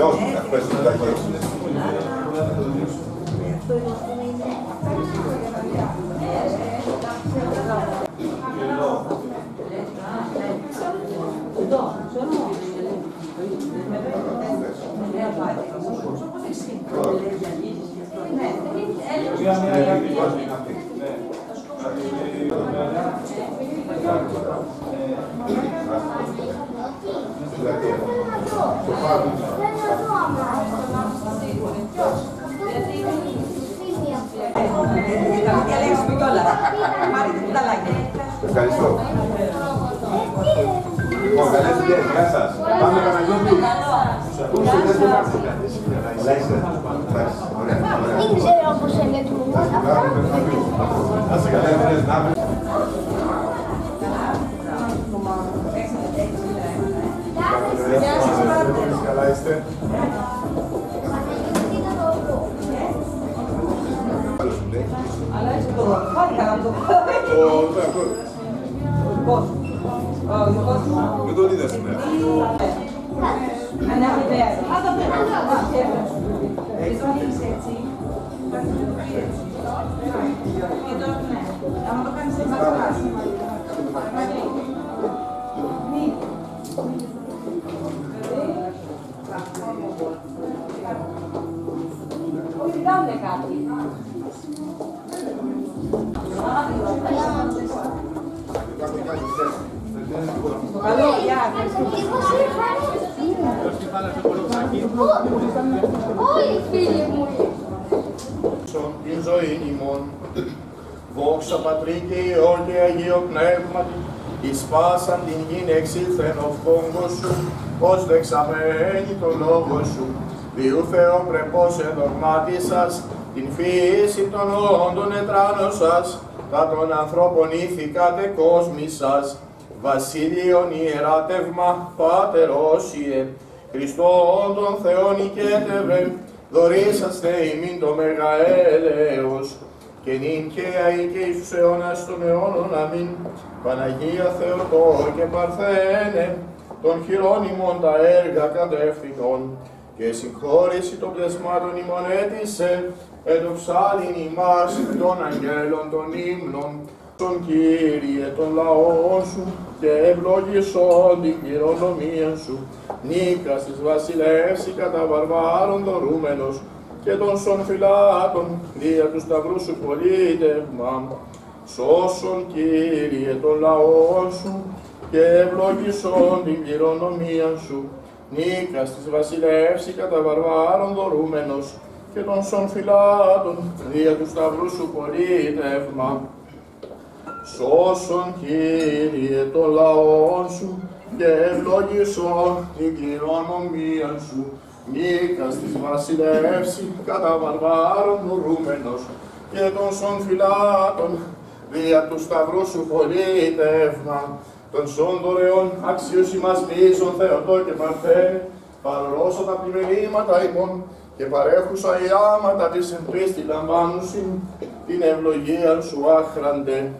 mafiosi da questo da questo Grazie. Ευχαριστώ. Λοιπόν, καλές δουλειές. Γεια σας. Πάμε Παναγιώτη. Πού είσαι, δεν σε μάθω. Καλά είσαι. Εντάξει, ωραία, ωραία. Δεν ξέρω πώς είναι του. Να είσαι καλά, ευχαριστώ. Να είμαι. Καλά είστε. Άλλος μου λέει. Αλλά έτσι το χάρηκα να το Ο Δράκος. Πώς. Ο δικός μου. Δεν τον είδα σήμερα. Ανάβει Α, το πρέπει. Άμα το κάνεις έτσι, θα το Όχι, κάτι. Καλό, γεια. Όχι, φίλοι μου. την ζωή ημών. Δόξα Πατρί και Υιό και Αγίο Πνεύματι, εις πάσαν την γην εξήλθεν ο φόγκος σου, ως δεξαμένη το λόγο σου. Διού Θεό πρεπώς εδογμάτισας, την φύση των όντων ετράνων σας, τα των ανθρώπων ήθηκατε κόσμοι σας, βασίλειον ιεράτευμα, Πάτερ Όσιε, Χριστόν τον Θεόν οικέτευε, δωρήσαστε ημίν το μεγαέλεος, και νυν και αεί και εις τους αιώνας των αιώνων αμήν. Παναγία Θεοτό και Παρθένε, των χειρών ημών τα έργα κατεύθυνον, και συγχώρηση των πλεσμάτων ημών έτησε, εν το ψάλιν ημάς των αγγέλων των ύμνων, τον Κύριε των λαών σου και ευλογήσον την κληρονομία σου. Νίκας της βασιλεύση κατά βαρβάρων δωρούμενος και των σων φυλάτων δια του σταυρού σου πολίτευμα. Σώσον Κύριε των λαών σου και ευλογήσον την κληρονομία σου. Νίκας της βασιλεύση κατά βαρβάρων δωρούμενος και των σων φυλάτων δια του σταυρού σου πολίτευμα. Σώσον Κύριε το λαό σου και ευλογήσον την κληρονομία σου. Νίκας της βασιλεύση κατά βαρβάρων δωρούμενος και των σων φυλάτων δια του σταυρού σου πολίτευμα. Των σων δωρεών αξίωση μας μίσον Θεοτό και Παρθέ, παρόσα τα πλημελήματα ημών και παρέχουσα οι άματα της εν πίστη λαμβάνουσιν την ευλογία σου άχραντε.